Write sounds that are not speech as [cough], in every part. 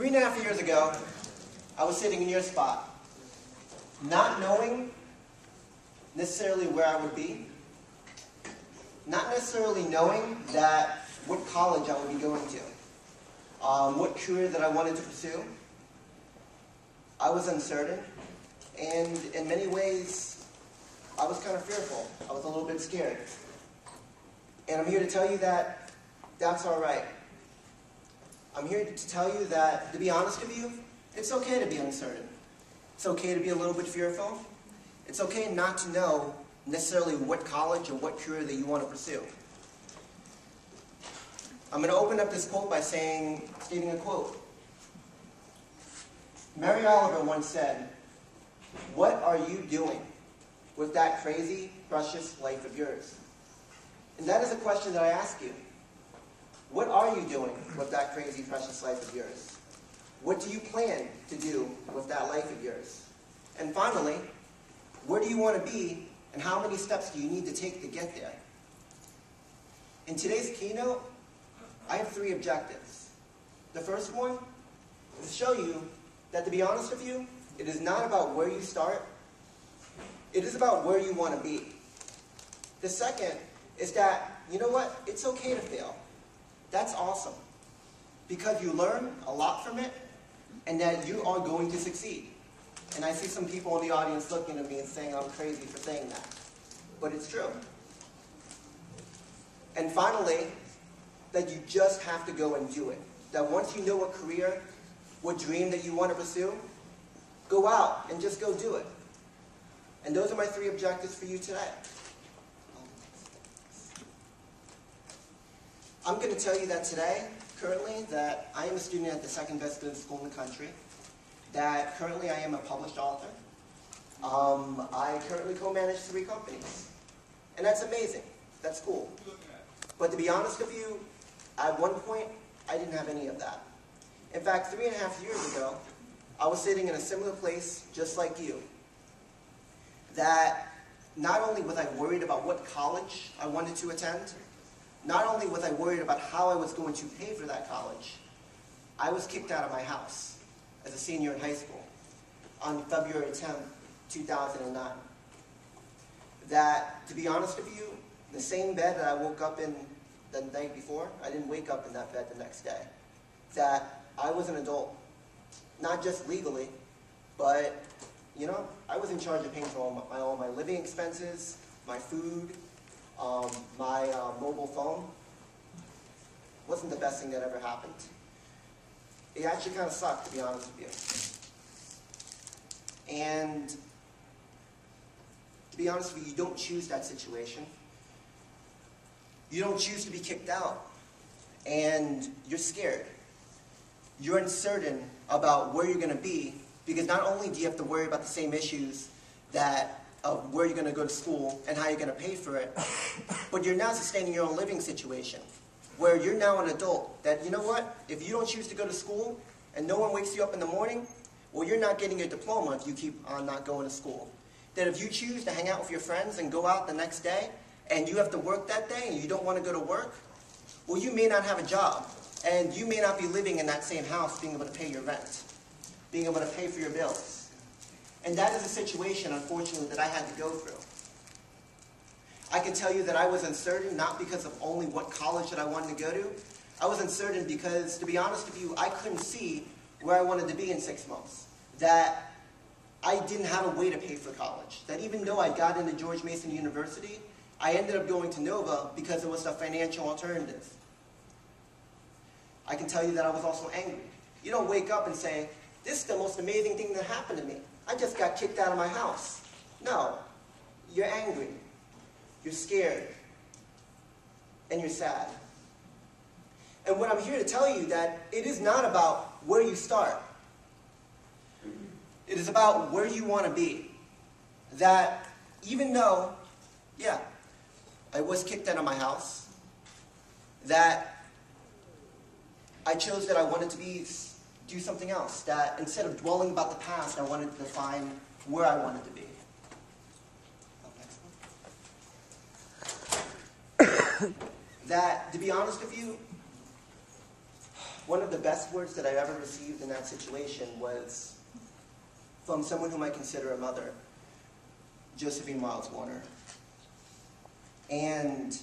Three and a half years ago, I was sitting in your spot, not knowing necessarily where I would be, not necessarily knowing that what college I would be going to, um, what career that I wanted to pursue. I was uncertain, and in many ways, I was kind of fearful. I was a little bit scared. And I'm here to tell you that that's all right. I'm here to tell you that, to be honest with you, it's okay to be uncertain. It's okay to be a little bit fearful. It's okay not to know necessarily what college or what career that you want to pursue. I'm going to open up this quote by saying, stating a quote. Mary Oliver once said, What are you doing with that crazy, precious life of yours? And that is a question that I ask you. What are you doing with that crazy, precious life of yours? What do you plan to do with that life of yours? And finally, where do you want to be and how many steps do you need to take to get there? In today's keynote, I have three objectives. The first one is to show you that, to be honest with you, it is not about where you start, it is about where you want to be. The second is that, you know what, it's okay to fail. That's awesome. Because you learn a lot from it, and that you are going to succeed. And I see some people in the audience looking at me and saying I'm crazy for saying that. But it's true. And finally, that you just have to go and do it. That once you know what career, what dream that you want to pursue, go out and just go do it. And those are my three objectives for you today. I'm going to tell you that today, currently, that I am a student at the second best business school in the country, that currently I am a published author. Um, I currently co-manage three companies. And that's amazing. That's cool. But to be honest with you, at one point, I didn't have any of that. In fact, three and a half years ago, I was sitting in a similar place just like you. That not only was I worried about what college I wanted to attend, not only was I worried about how I was going to pay for that college, I was kicked out of my house as a senior in high school on February 10, 2009. That, to be honest with you, the same bed that I woke up in the night before, I didn't wake up in that bed the next day. That I was an adult, not just legally, but, you know, I was in charge of paying for all my, all my living expenses, my food, um, my uh, mobile phone wasn't the best thing that ever happened. It actually kind of sucked, to be honest with you. And to be honest with you, you don't choose that situation. You don't choose to be kicked out. And you're scared. You're uncertain about where you're going to be because not only do you have to worry about the same issues that of where you're going to go to school and how you're going to pay for it. [laughs] But you're now sustaining your own living situation where you're now an adult that, you know what, if you don't choose to go to school and no one wakes you up in the morning, well, you're not getting your diploma if you keep on not going to school. That if you choose to hang out with your friends and go out the next day and you have to work that day and you don't want to go to work, well, you may not have a job and you may not be living in that same house being able to pay your rent, being able to pay for your bills. And that is a situation, unfortunately, that I had to go through. I can tell you that I was uncertain not because of only what college that I wanted to go to. I was uncertain because, to be honest with you, I couldn't see where I wanted to be in six months. That I didn't have a way to pay for college. That even though I got into George Mason University, I ended up going to Nova because it was a financial alternative. I can tell you that I was also angry. You don't wake up and say, this is the most amazing thing that happened to me. I just got kicked out of my house. No, you're angry, you're scared, and you're sad. And what I'm here to tell you that it is not about where you start. It is about where you want to be. That even though, yeah, I was kicked out of my house, that I chose that I wanted to be do something else. That instead of dwelling about the past, I wanted to define where I wanted to be. that, to be honest with you, one of the best words that I've ever received in that situation was from someone whom I consider a mother, Josephine Miles Warner. And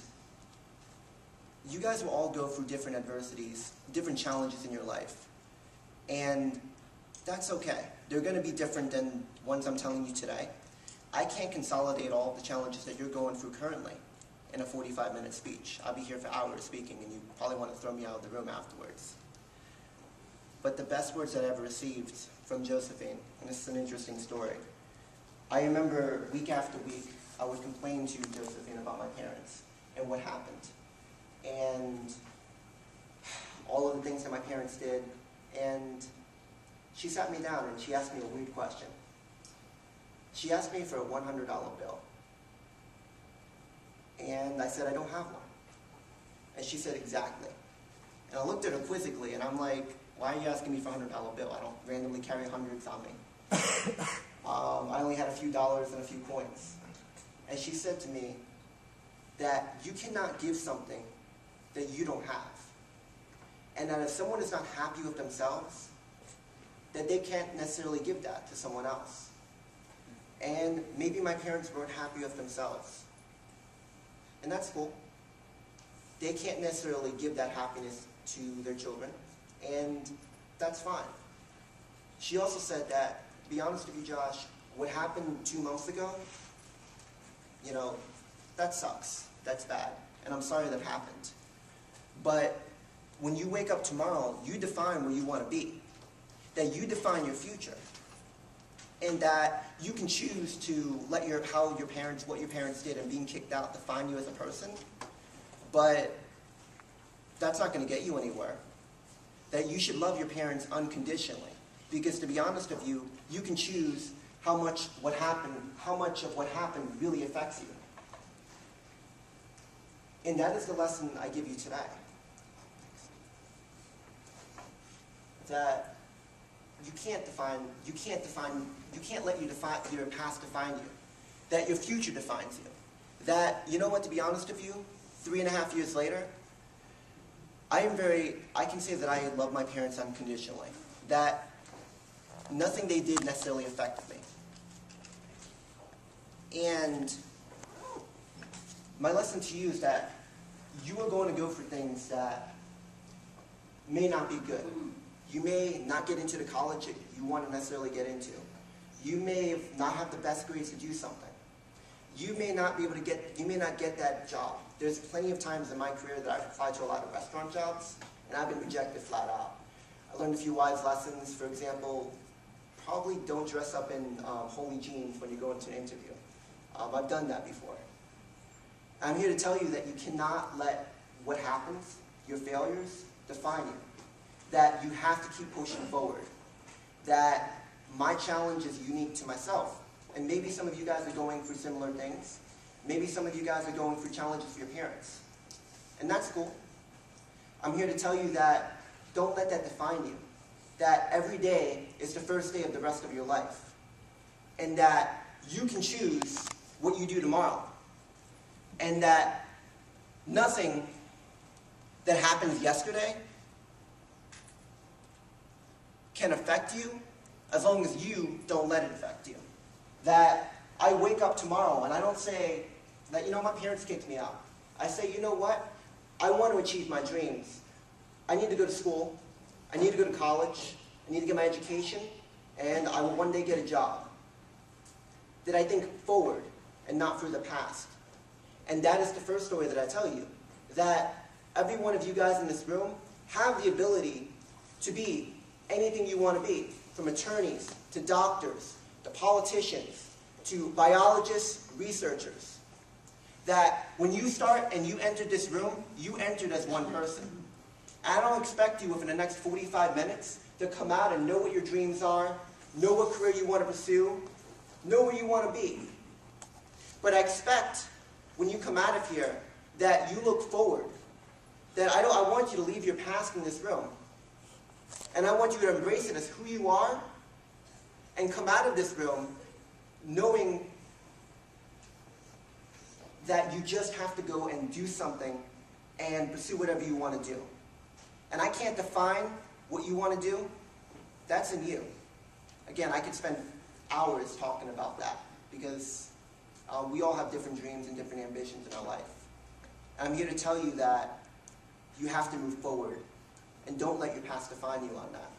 you guys will all go through different adversities, different challenges in your life. And that's okay. They're going to be different than ones I'm telling you today. I can't consolidate all the challenges that you're going through currently in a 45 minute speech. I'll be here for hours speaking and you probably want to throw me out of the room afterwards. But the best words that I ever received from Josephine, and this is an interesting story. I remember week after week, I would complain to Josephine about my parents and what happened. And all of the things that my parents did. And she sat me down and she asked me a weird question. She asked me for a $100 bill. And I said, I don't have one. And she said, exactly. And I looked at her quizzically, and I'm like, why are you asking me for a $100 bill? I don't randomly carry hundreds on me. um, I only had a few dollars and a few coins. And she said to me that you cannot give something that you don't have. And that if someone is not happy with themselves, that they can't necessarily give that to someone else. And maybe my parents weren't happy with themselves. And that's cool. They can't necessarily give that happiness to their children, and that's fine. She also said that, to be honest with you, Josh, what happened two months ago, you know, that sucks. That's bad. And I'm sorry that happened. But when you wake up tomorrow, you define where you want to be. That you define your future. And that you can choose to let your how your parents what your parents did and being kicked out define you as a person. But that's not going to get you anywhere. That you should love your parents unconditionally. Because to be honest with you you can choose how much what happened how much of what happened really affects you. And that is the lesson i give you today that you can't define, you can't define, you can't let you define, your past define you. That your future defines you. That, you know what, to be honest with you, three and a half years later, I am very, I can say that I love my parents unconditionally. That nothing they did necessarily affected me. And my lesson to you is that you are going to go for things that may not be good. You may not get into the college that you want to necessarily get into. You may not have the best grades to do something. You may not be able to get, you may not get that job. There's plenty of times in my career that I've applied to a lot of restaurant jobs, and I've been rejected flat out. I learned a few wise lessons. For example, probably don't dress up in um, holy jeans when you go into an interview. Um, I've done that before. I'm here to tell you that you cannot let what happens, your failures, define you that you have to keep pushing forward. That my challenge is unique to myself. And maybe some of you guys are going through similar things. Maybe some of you guys are going through challenges for your parents. And that's cool. I'm here to tell you that don't let that define you. That every day is the first day of the rest of your life. And that you can choose what you do tomorrow. And that nothing that happens yesterday can affect you as long as you don't let it affect you. That I wake up tomorrow and I don't say that, you know, my parents kicked me out. I say, you know what? I want to achieve my dreams. I need to go to school. I need to go to college. I need to get my education. And I will one day get a job. That I think forward and not through the past. And that is the first story that I tell you. That every one of you guys in this room have the ability to be anything you want to be, from attorneys to doctors to politicians to biologists, researchers. That when you start and you enter this room, you entered as one person. I don't expect you within the next 45 minutes to come out and know what your dreams are, know what career you want to pursue, know where you want to be. But I expect when you come out of here that you look forward. That I, don't, I want you to leave your past in this room. And I want you to embrace it as who you are and come out of this room knowing that you just have to go and do something and pursue whatever you want to do. and I can't define what you want to do, that's in you. Again, I could spend hours talking about that because uh, we all have different dreams and different ambitions in our life. I'm here to tell you that you have to move forward and don't let your past define you on that.